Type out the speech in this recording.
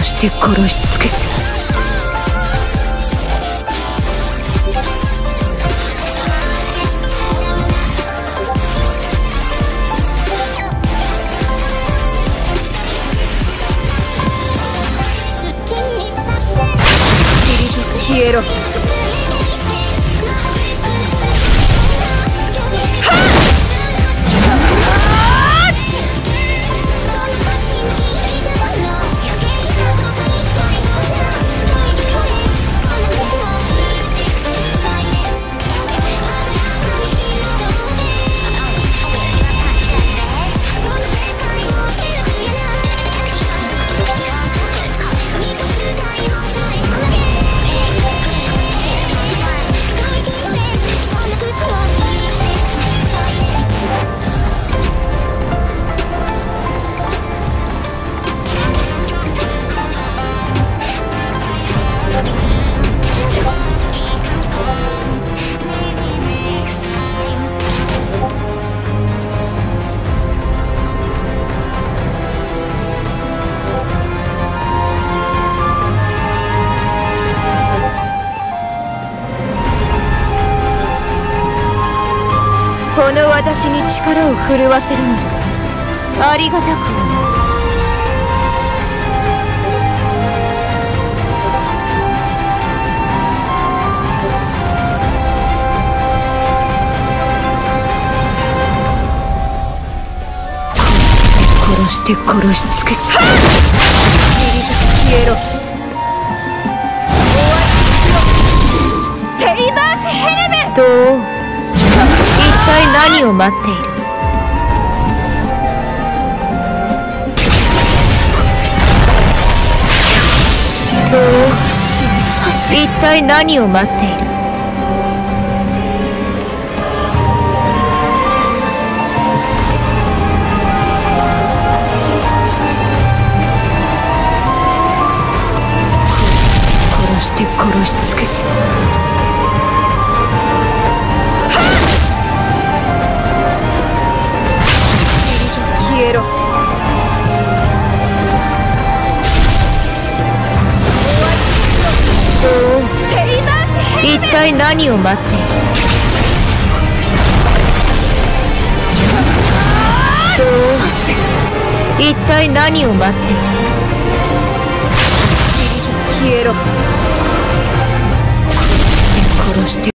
殺して殺し尽くす。消えろこの私に力を震わせるのありがたく思う殺して殺し尽くす。消えろ終わりテイバーシヘレベどう一体何を待っている？一体何を待っている？殺して殺し尽くす。一体何を待って？いるそう。一体何を待って？いる消えろ。殺して